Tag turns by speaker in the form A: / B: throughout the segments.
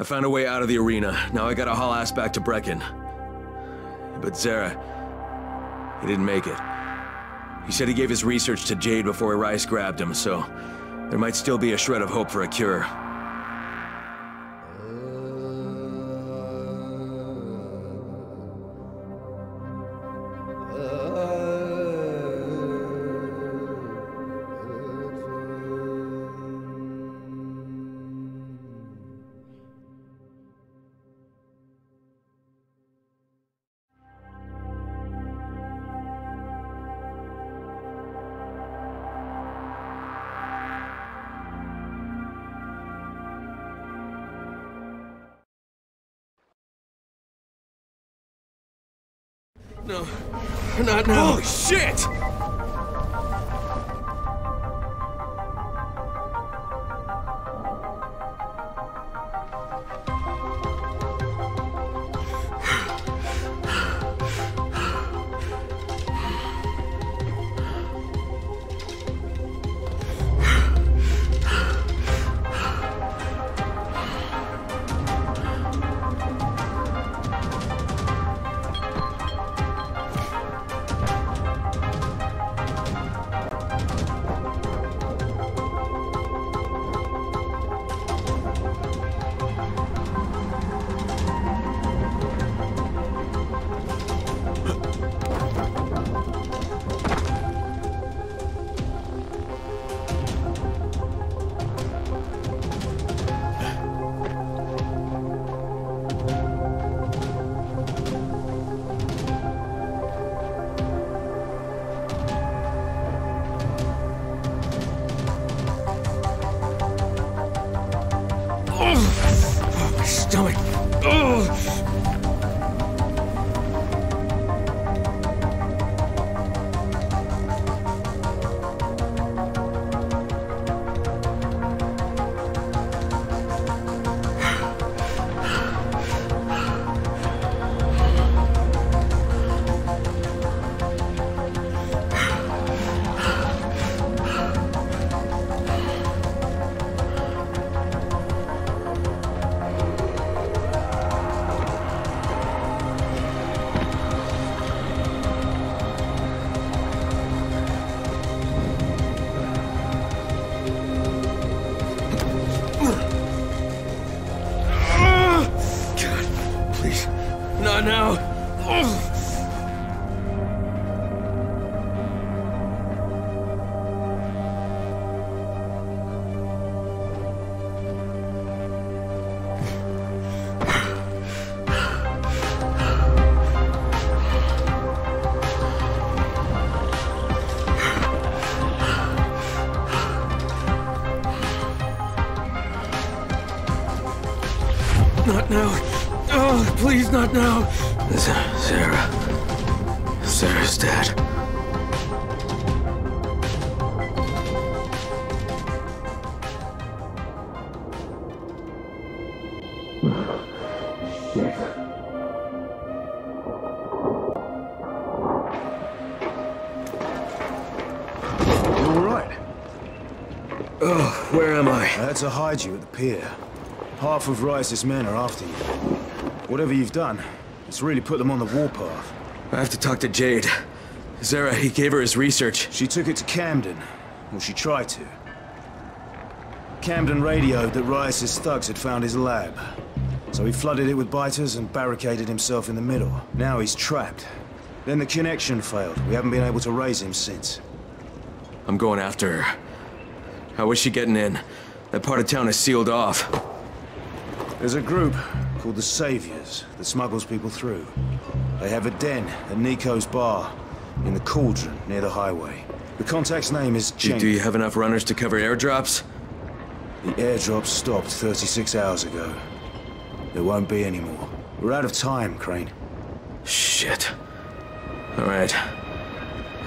A: I found a way out of the arena. Now I gotta haul ass back to Brecken. But Zere, he didn't make it. He said he gave his research to Jade before Rais grabbed him, so there might still be a shred of hope for a cure.
B: Half of Rais's men are after you. Whatever you've done, it's really put them on the warpath.
A: I have to talk to Jade. Zere, he gave her his research.
B: She took it to Camden. Well, she tried to. Camden radioed that Rais's thugs had found his lab. So he flooded it with biters and barricaded himself in the middle. Now he's trapped. Then the connection failed. We haven't been able to raise him since.
A: I'm going after her. How is she getting in? That part of town is sealed off.
B: There's a group called the Saviors that smuggles people through. They have a den at Nico's bar in the Cauldron near the highway. The contact's name is Chen.
A: do you have enough runners to cover airdrops?
B: The airdrop stopped 36 hours ago. There won't be any more. We're out of time, Crane.
A: Shit. All right.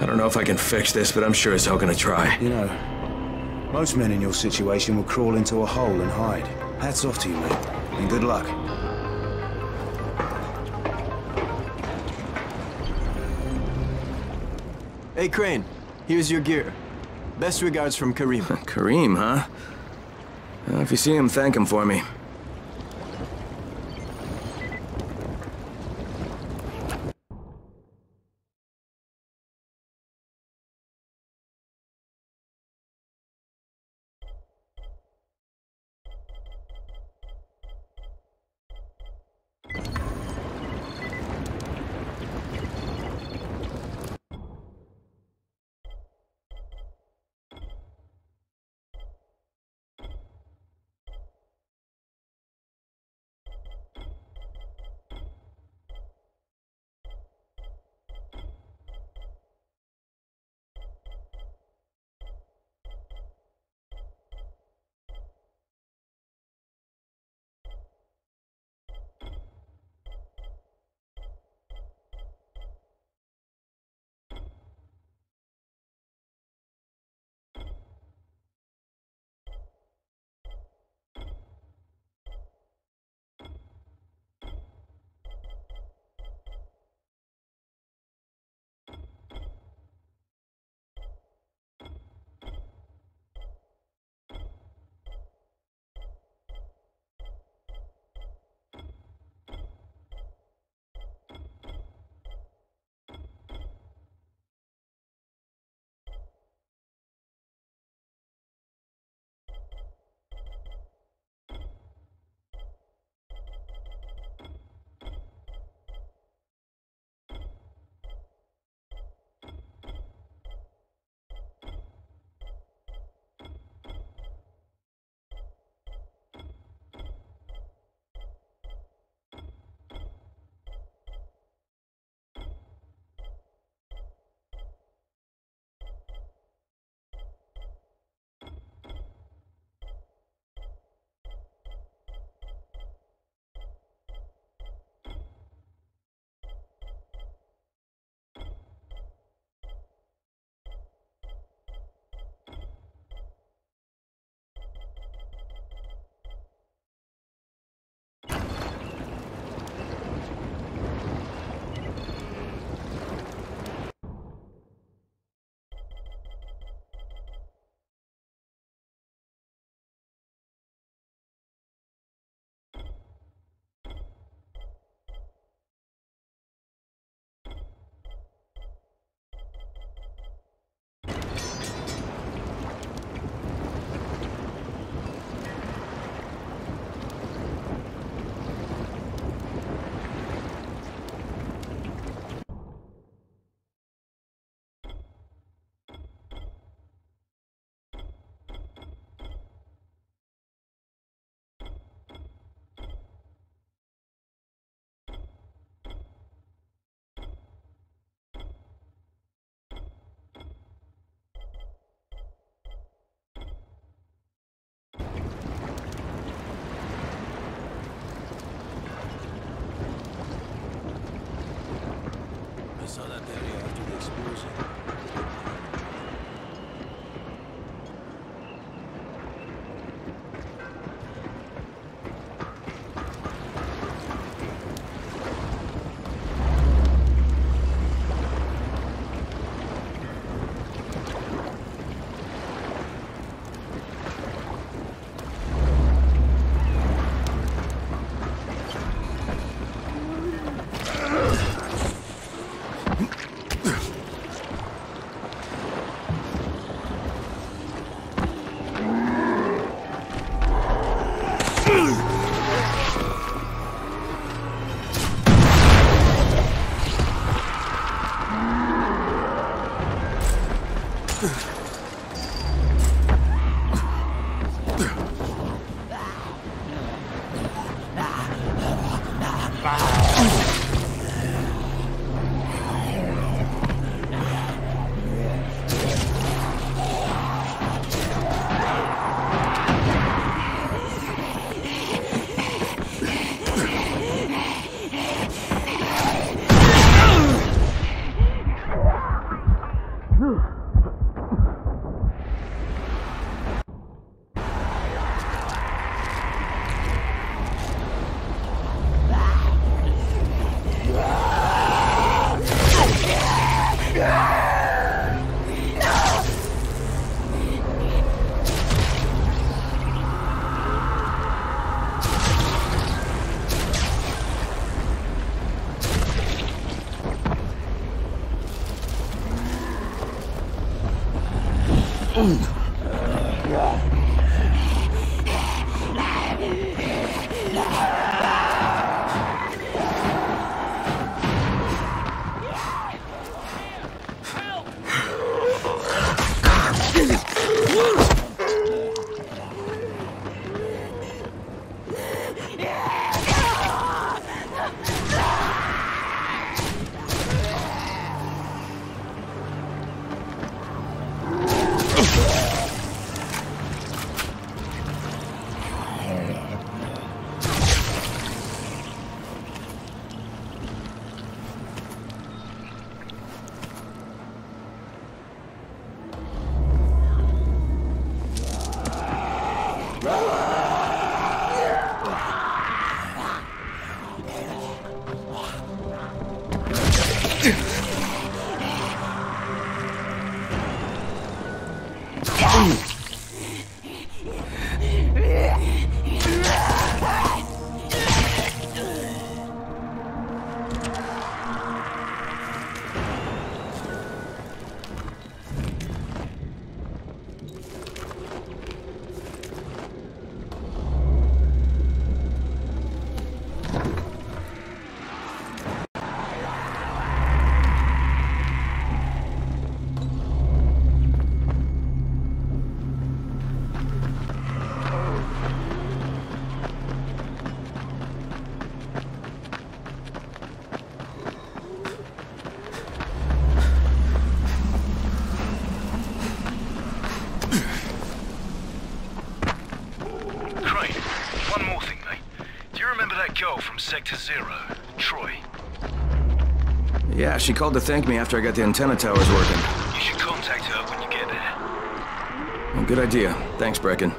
A: I don't know if I can fix this, but I'm sure as hell gonna try.
B: You know, most men in your situation will crawl into a hole and hide. Hats off to you, mate, and good luck.
C: Hey, Crane. Here's your gear. Best regards from Karim.
A: Karim, huh? If you see him, thank him for me.
C: Sector Zero, Troy?
A: Yeah, she called to thank me after I got the antenna towers working.
C: You should contact her when you get there.
A: Well, good idea. Thanks, Brecken.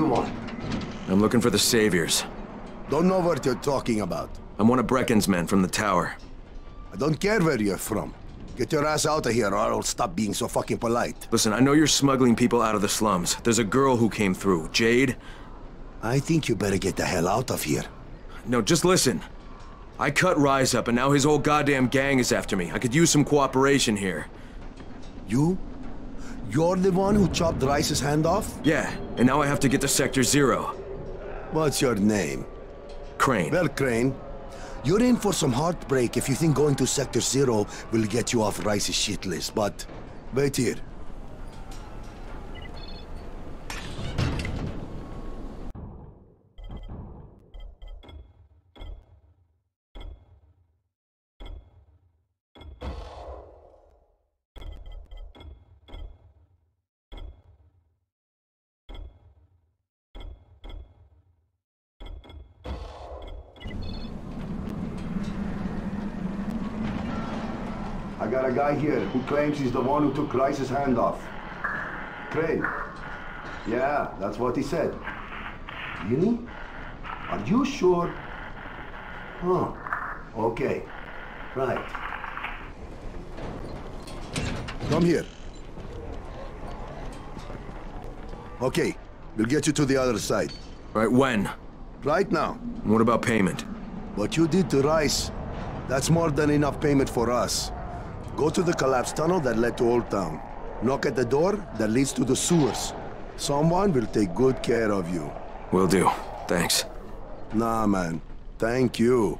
C: You
D: want?
A: I'm looking for the Saviors.
D: Don't know what you're talking about.
A: I'm one of Brecken's men from the tower.
D: I don't care where you're from. Get your ass out of here or I'll stop being so fucking polite.
A: Listen, I know you're smuggling people out of the slums. There's a girl who came through, Jade.
D: I think you better get the hell out of here.
A: No, just listen. I cut Rais up and now his whole goddamn gang is after me. I could use some cooperation here.
D: You? You're the one who chopped Rais's hand off?
A: Yeah, and now I have to get to Sector Zero.
D: What's your name?
A: Crane.
D: Well, Crane, you're in for some heartbreak if you think going to Sector Zero will get you off Rais's shit list, but wait here. Got a guy here who claims he's the one who took Rais's hand off. Crane. Yeah, that's what he said. Really? Are you sure? Oh, okay. Right. Come here. Okay, we'll get you to the other side.
A: Right, when?
D: Right now.
A: What about payment?
D: What you did to Rais, that's more than enough payment for us. Go to the collapsed tunnel that led to Old Town. Knock at the door that leads to the sewers. Someone will take good care of you.
A: Will do. Thanks.
D: Nah, man. Thank you.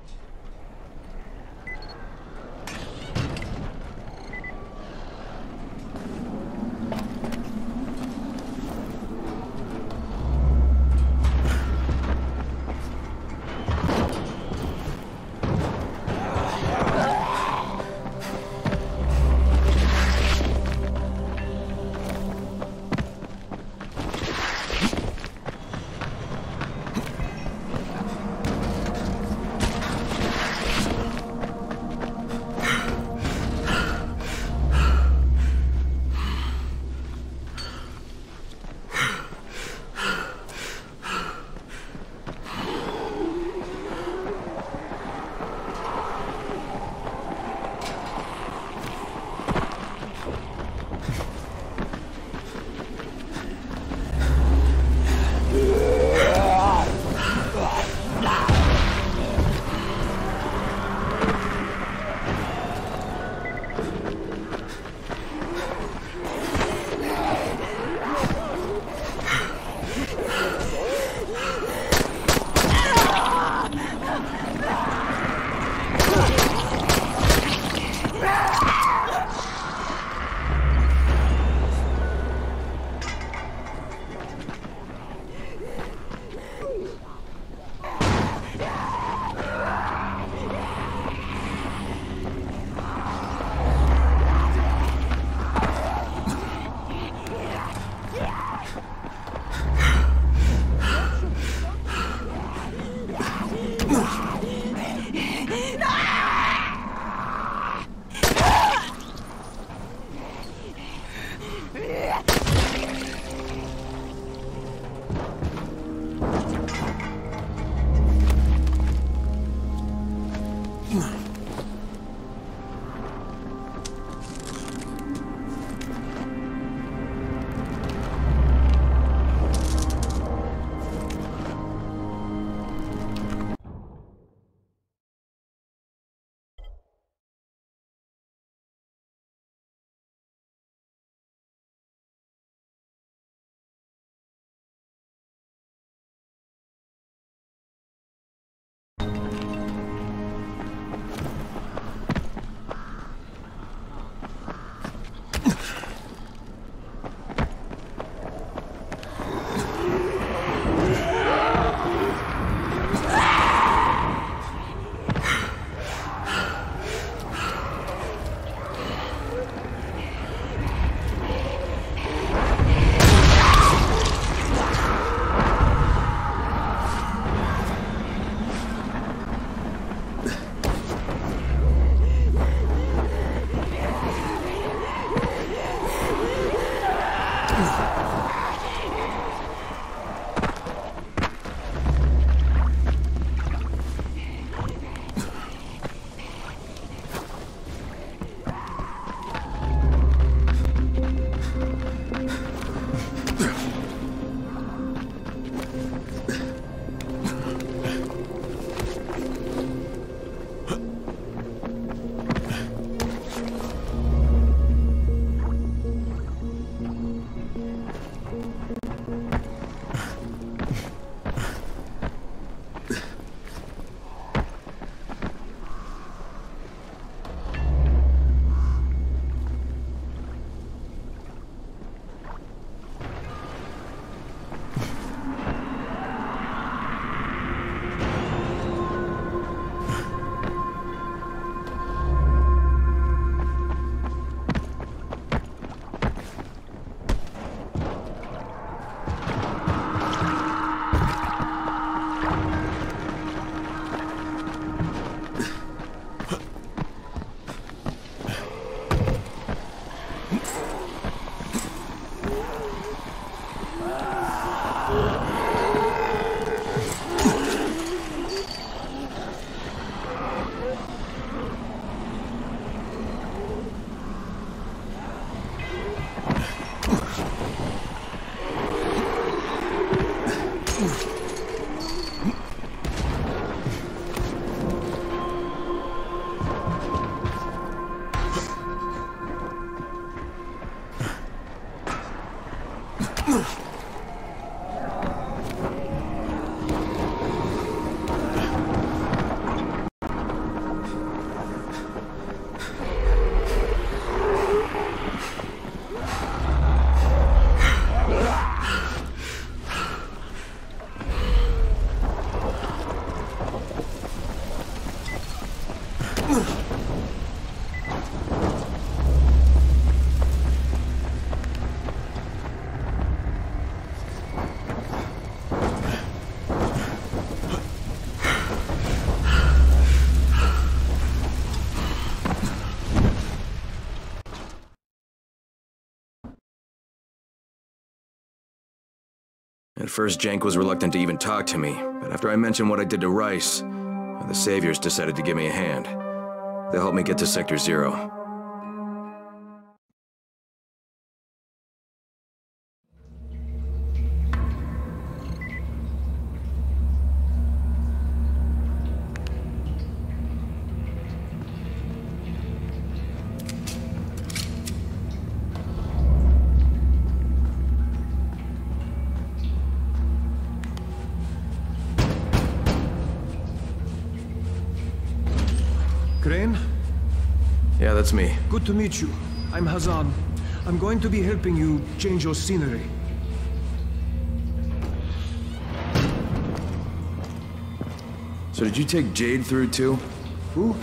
A: At first, Jank was reluctant to even talk to me, but after I mentioned what I did to Rais, the Saviors decided to give me a hand. They'll help me get to Sector Zero.
E: Good to meet you. I'm Hazan. I'm going to be helping you change your scenery.
A: So did you take Jade through too?
E: Who?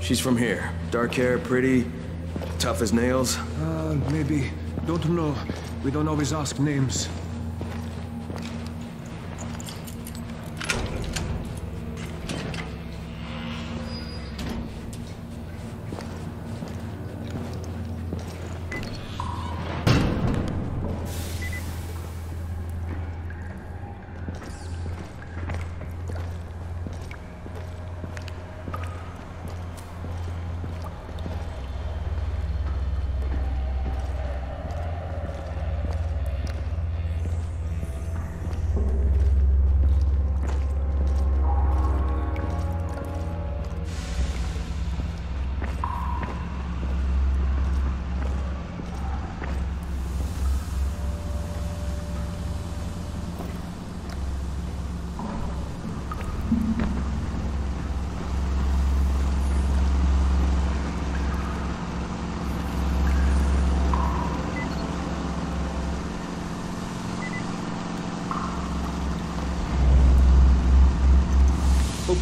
A: She's from here. Dark hair, pretty, tough as nails.
E: Uh, maybe. Don't know. We don't always ask names.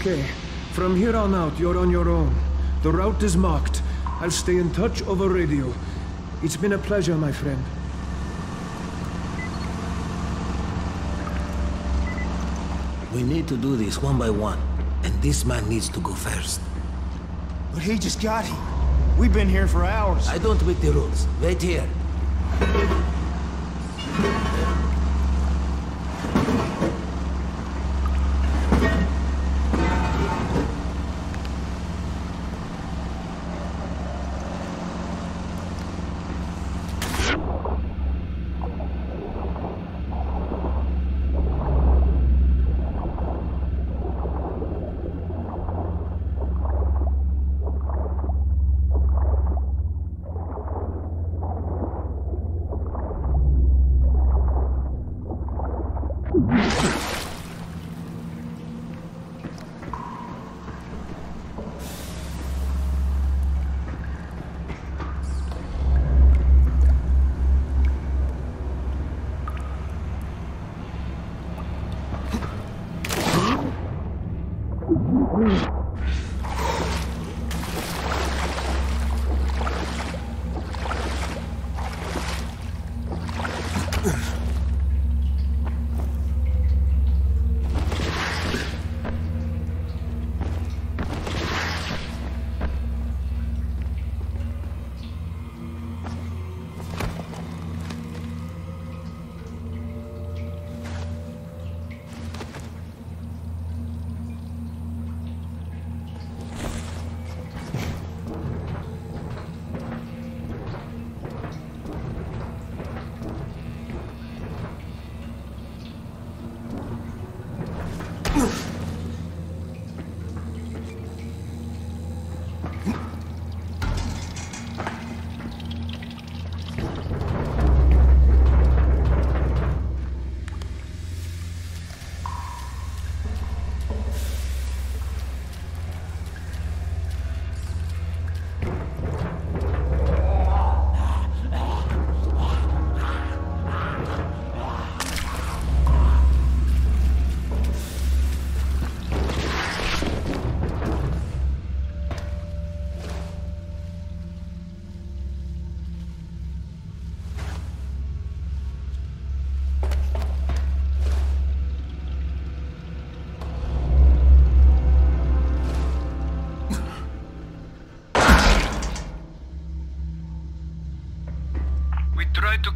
E: Okay. From here on out, you're on your own. The route is marked. I'll stay in touch over radio. It's been a pleasure, my friend.
F: We need to do this one by one, and this man needs to go first.
B: But he just got here. We've been here for hours.
F: I don't make the rules. Wait here.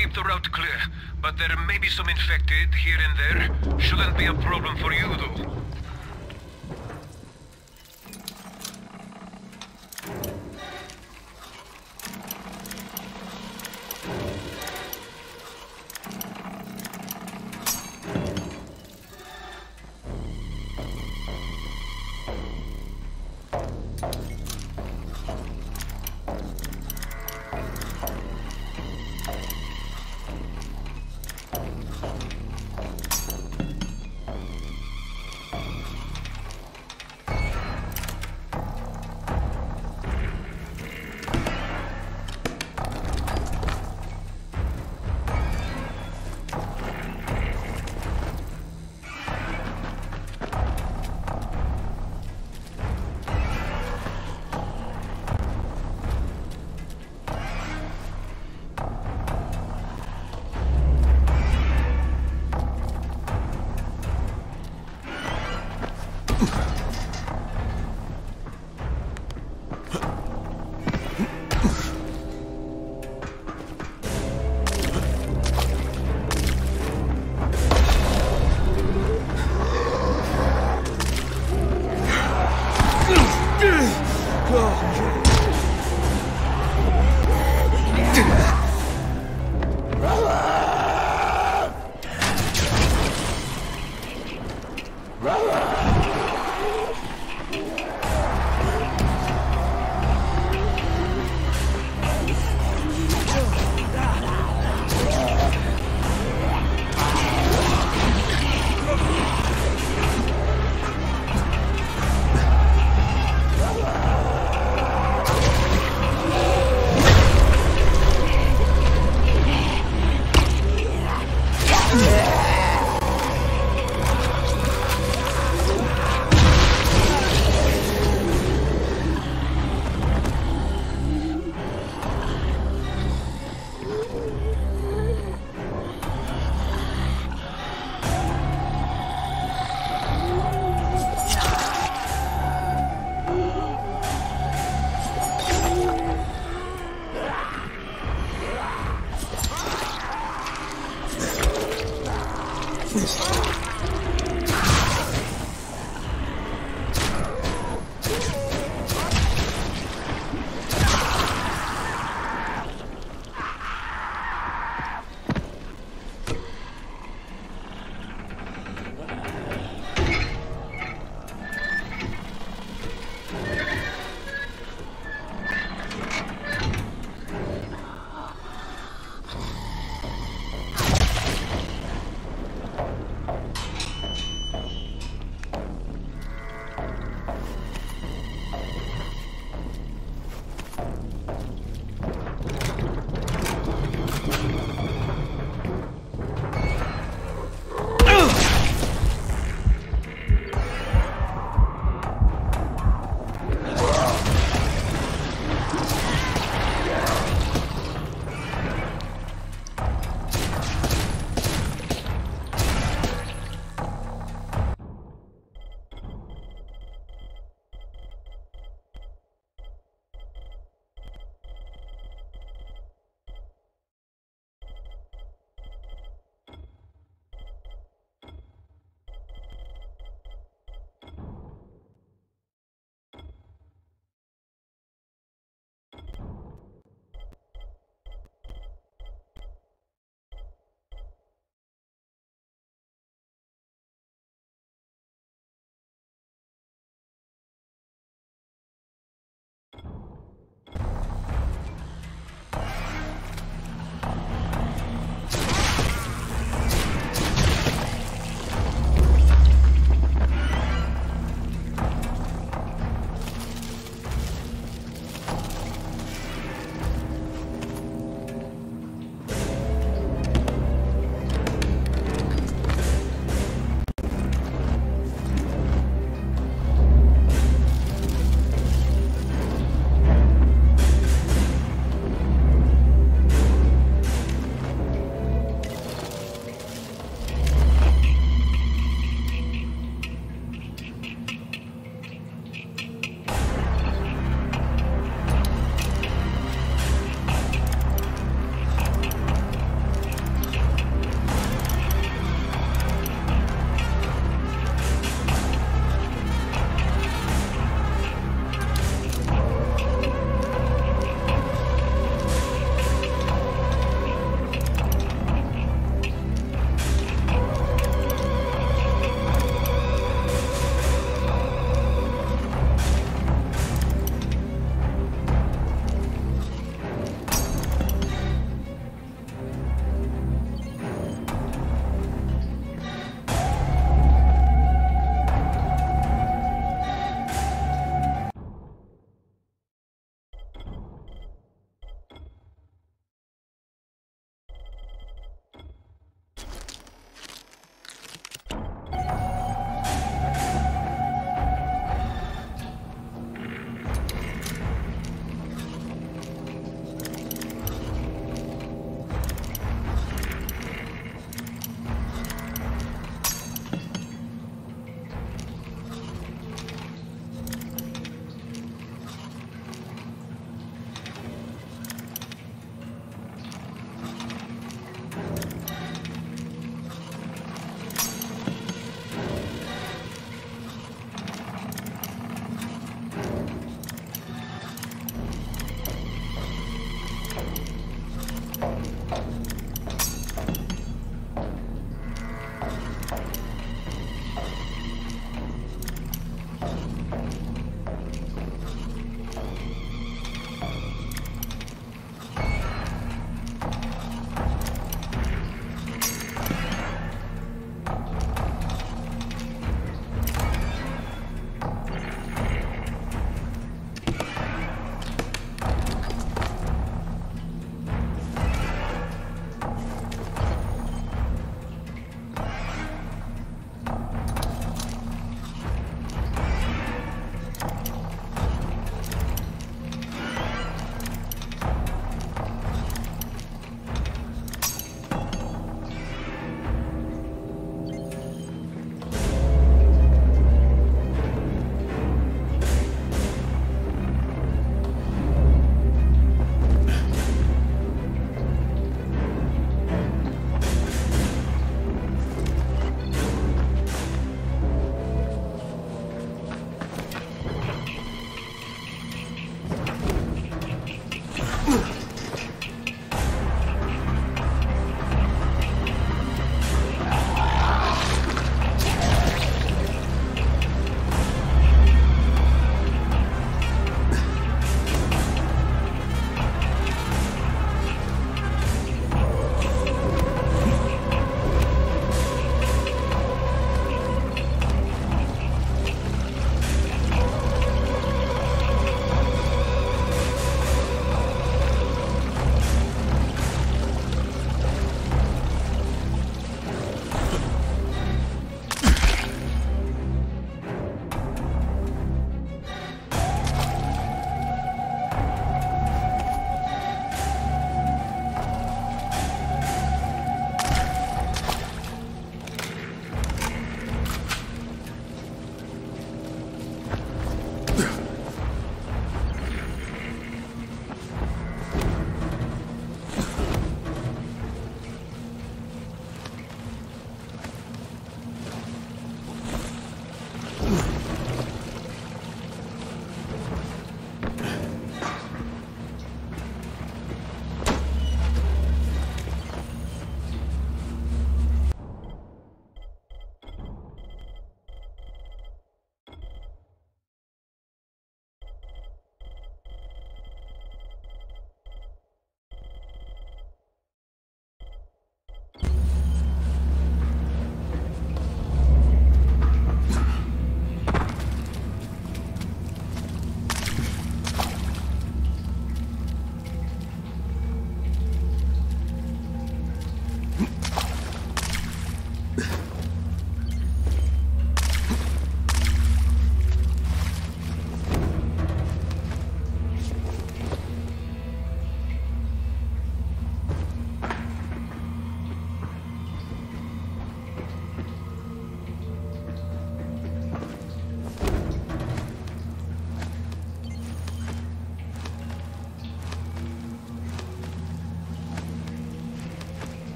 E: Keep the route clear, but there may be some infected here and there. Shouldn't be a problem for you, though.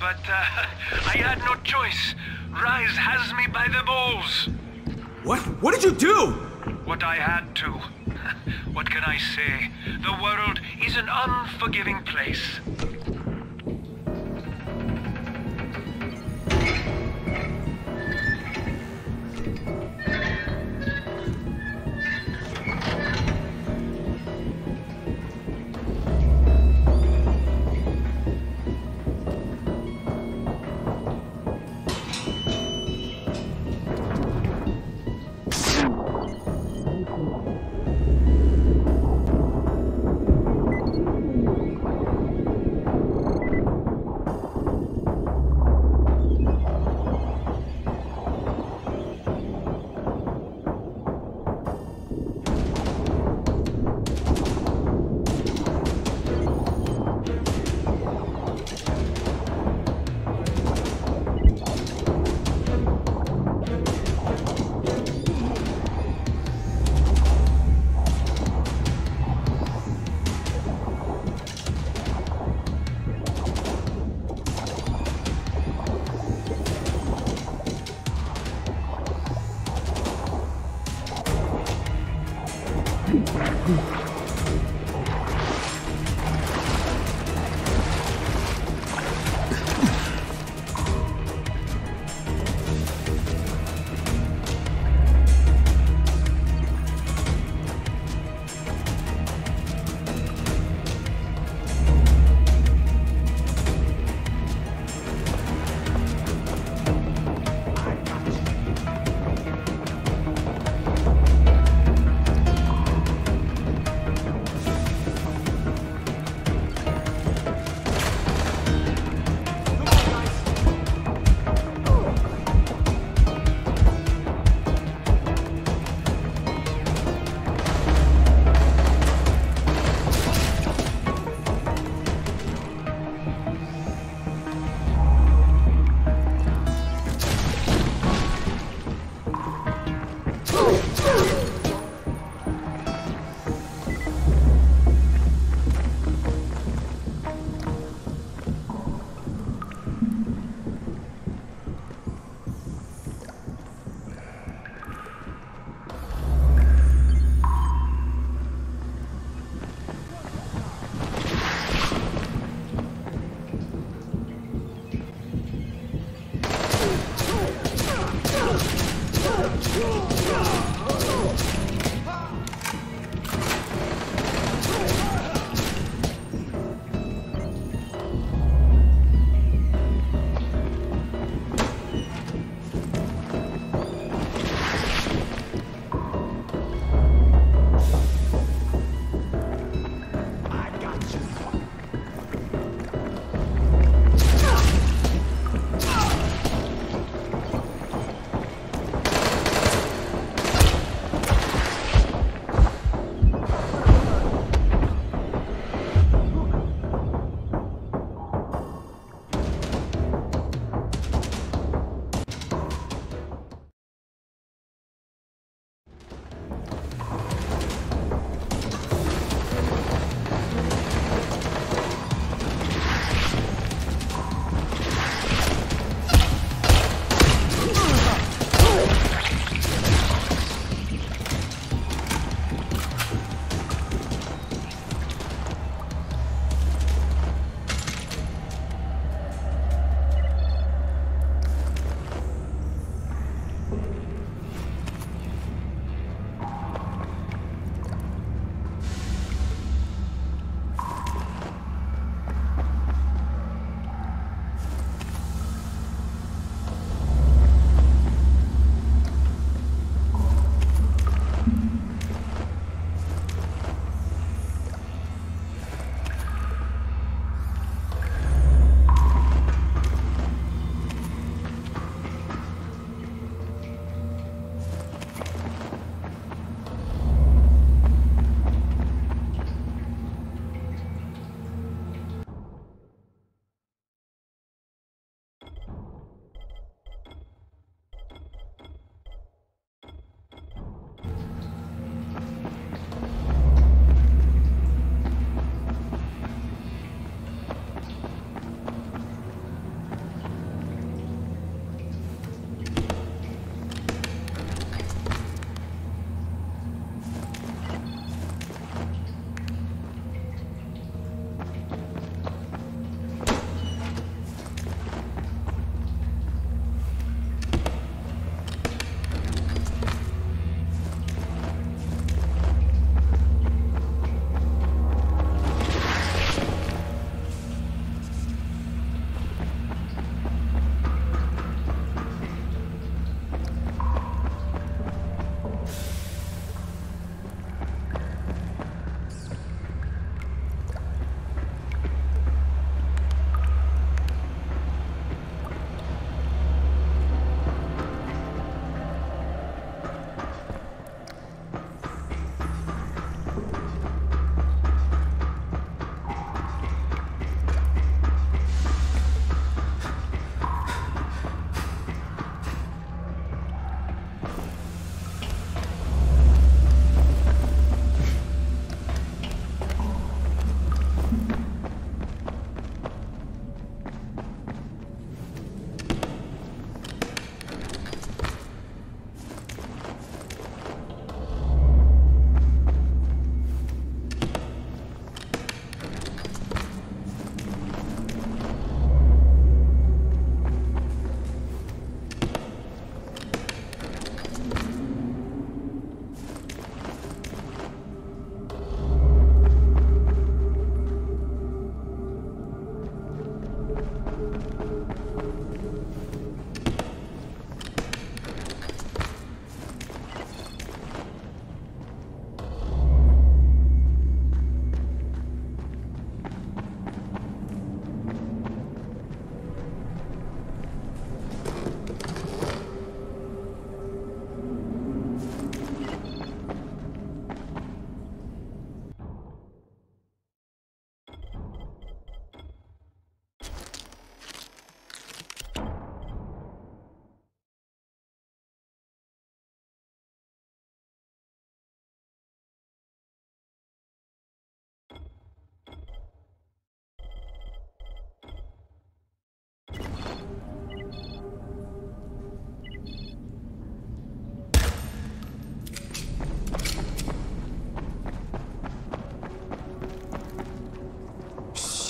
E: But uh, I had no choice. Rais has me by the balls.
A: What? What did you do?
E: What I had to. What can I say? The world is an unforgiving place.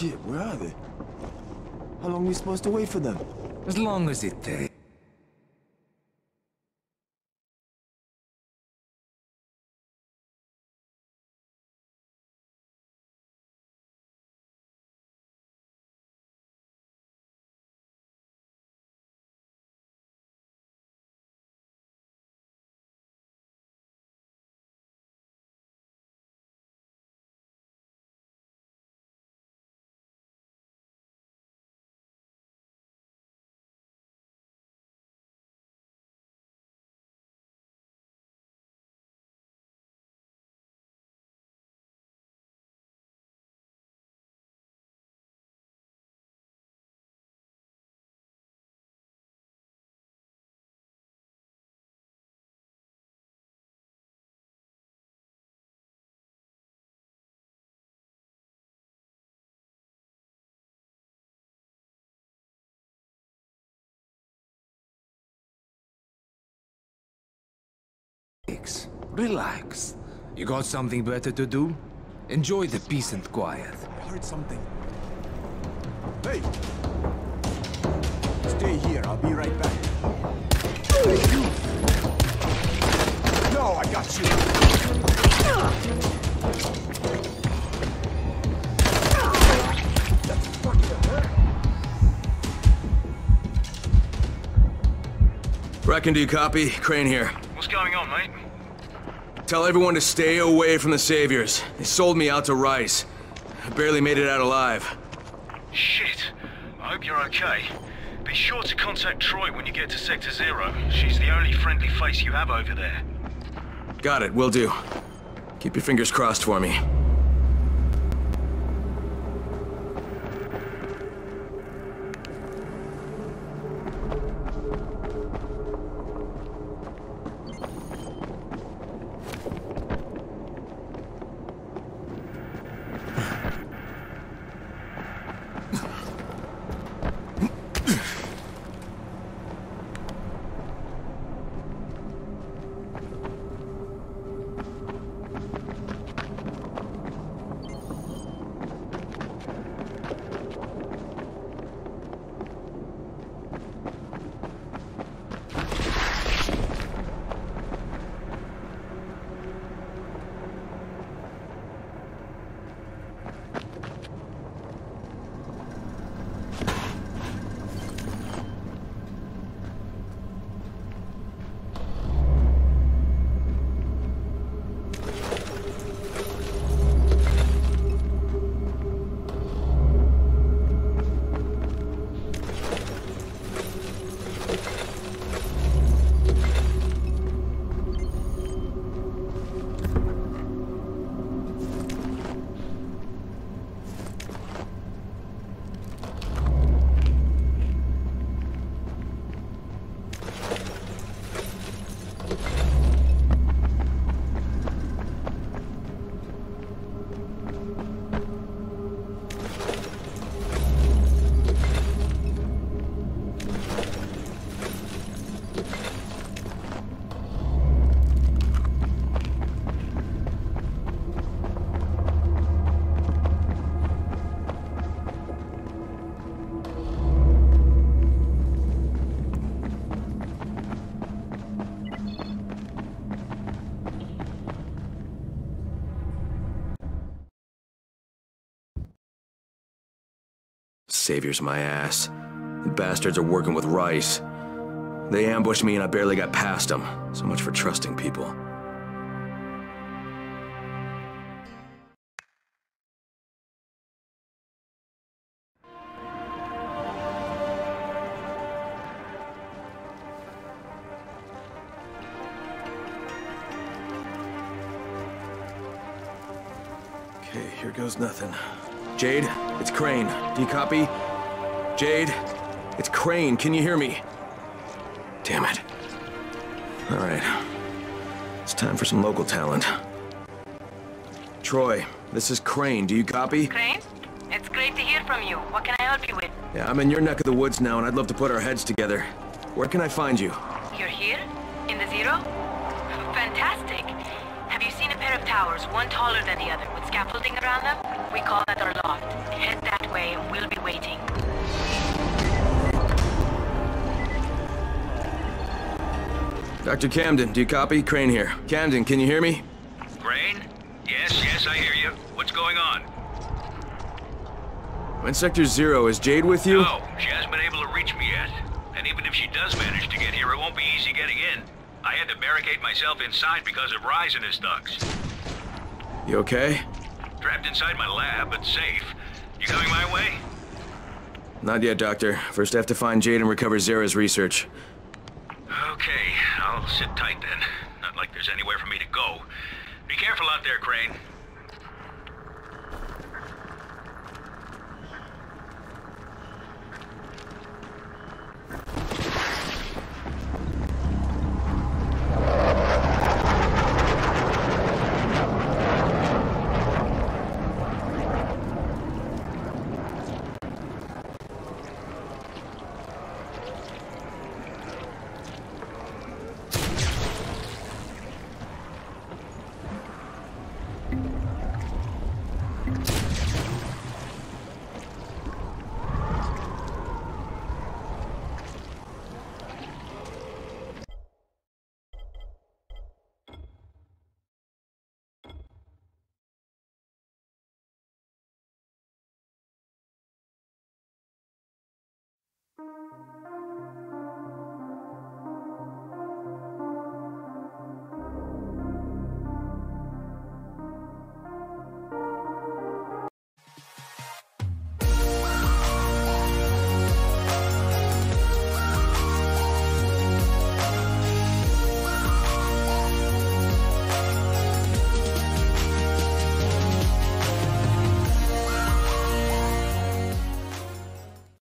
D: Shit, where are they? How long are we supposed to wait for them?
G: As long as it takes. Relax. You got something better to do? Enjoy the peace and quiet.
D: I heard something. Hey! Stay here, I'll be right back. Hey, you! No, I got you!
A: Brecken, do you copy? Crane here.
C: What's going on, mate?
A: Tell everyone to stay away from the Saviors. They sold me out to Rais. I barely made it out alive.
C: Shit. I hope you're okay. Be sure to contact Troy when you get to Sector Zero. She's the only friendly face you have over there.
A: Got it, will do. Keep your fingers crossed for me. Saviors my ass. The bastards are working with Rais. They ambushed me and I barely got past them. So much for trusting people. Okay, here goes nothing. Jade, it's Crane. Do you copy? Jade, it's Crane. Can you hear me? Damn it. All right. It's time for some local talent. Troy, this is Crane. Do you copy?
H: Crane? It's great to hear from you. What can I help you with?
A: Yeah, I'm in your neck of the woods now, and I'd love to put our heads together. Where can I find you?
H: You're here? In the Zero? Fantastic. Have you seen a pair of towers, one taller than the other, with scaffolding around them? We call that our loft. Head that way and we'll be waiting.
A: Dr. Camden, do you copy? Crane here. Camden, can you hear me?
I: Crane? Yes, yes, I hear you. What's going on?
A: I'm in Sector Zero. Is Jade with you?
I: No, she hasn't been able to reach me yet. And even if she does manage to get here, it won't be easy getting in. I had to barricade myself inside because of Rais and his thugs.
A: You okay?
I: Trapped inside my lab, but safe. You coming my way?
A: Not yet, Doctor. First I have to find Jade and recover Zere's research.
I: Okay, I'll sit tight then. Not like there's anywhere for me to go. Be careful out there, Crane.